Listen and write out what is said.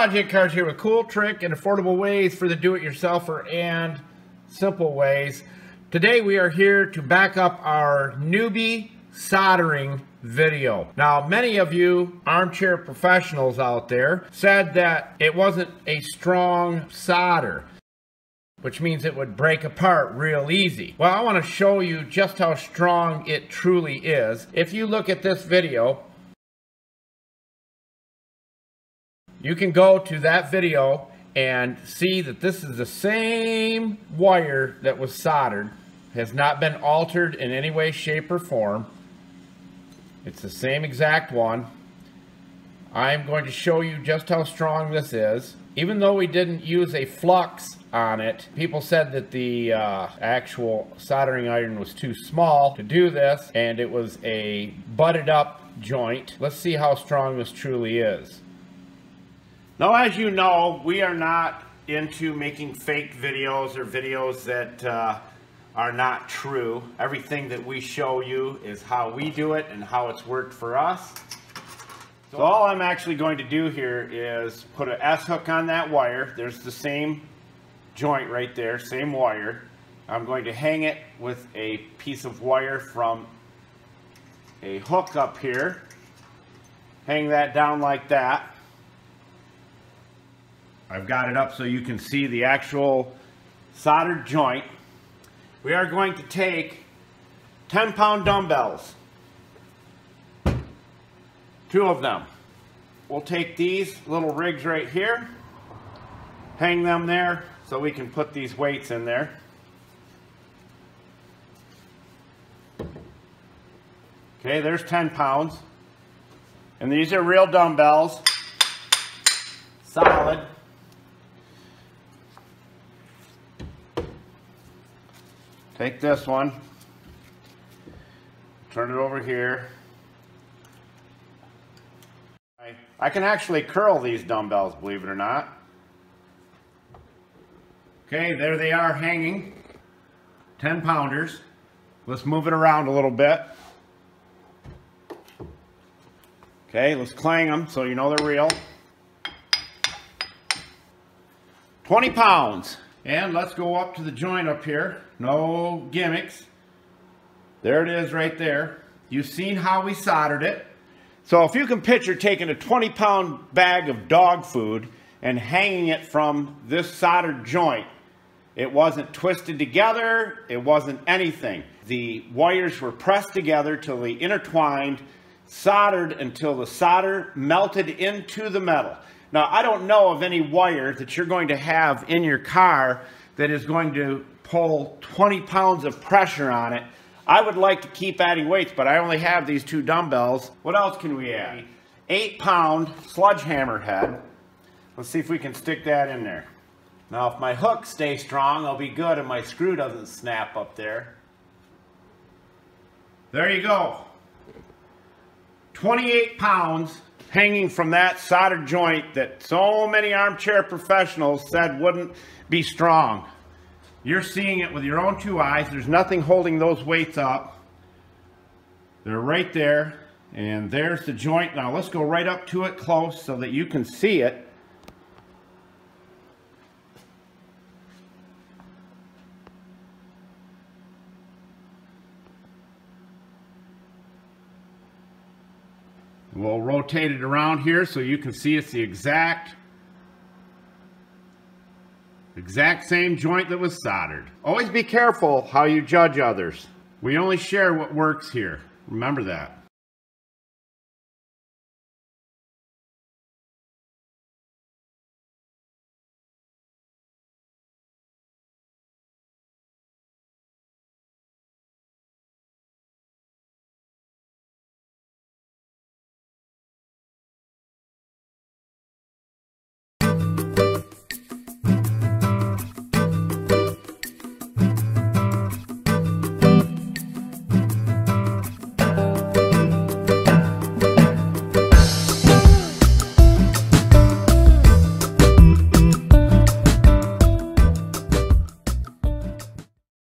Project Cars here with cool trick and affordable ways for the do-it-yourselfer and simple ways. Today we are here to back up our newbie soldering video. Now many of you armchair professionals out there said that it wasn't a strong solder which means it would break apart real easy. Well, I want to show you just how strong it truly is. If you look at this video, you can go to that video and see that this is the same wire that was soldered. Has not been altered in any way, shape, or form. It's the same exact one. I'm going to show you just how strong this is. Even though we didn't use a flux on it, people said that the uh, actual soldering iron was too small to do this, and it was a butted up joint. Let's see how strong this truly is. Now, as you know, we are not into making fake videos or videos that uh, are not true. Everything that we show you is how we do it and how it's worked for us. So all I'm actually going to do here is put an S-hook on that wire. There's the same joint right there, same wire. I'm going to hang it with a piece of wire from a hook up here. Hang that down like that. I've got it up so you can see the actual soldered joint. We are going to take 10 pound dumbbells, two of them. We'll take these little rigs right here, hang them there so we can put these weights in there. Okay, there's 10 pounds. And these are real dumbbells, solid. Take this one, turn it over here. I can actually curl these dumbbells, believe it or not. Okay, there they are hanging, 10 pounders. Let's move it around a little bit. Okay, let's clang them so you know they're real. 20 pounds. And let's go up to the joint up here. No gimmicks. There it is right there. You've seen how we soldered it. So if you can picture taking a 20 pound bag of dog food and hanging it from this soldered joint, it wasn't twisted together, it wasn't anything. The wires were pressed together till they intertwined, soldered until the solder melted into the metal. Now, I don't know of any wire that you're going to have in your car that is going to pull 20 pounds of pressure on it. I would like to keep adding weights, but I only have these two dumbbells. What else can we add? Eight pound sludge hammer head. Let's see if we can stick that in there. Now, if my hook stays strong, I'll be good and my screw doesn't snap up there. There you go. 28 pounds hanging from that soldered joint that so many armchair professionals said wouldn't be strong. You're seeing it with your own two eyes. There's nothing holding those weights up. They're right there. And there's the joint. Now let's go right up to it close so that you can see it. We'll rotate it around here so you can see it's the exact exact same joint that was soldered. Always be careful how you judge others. We only share what works here. Remember that.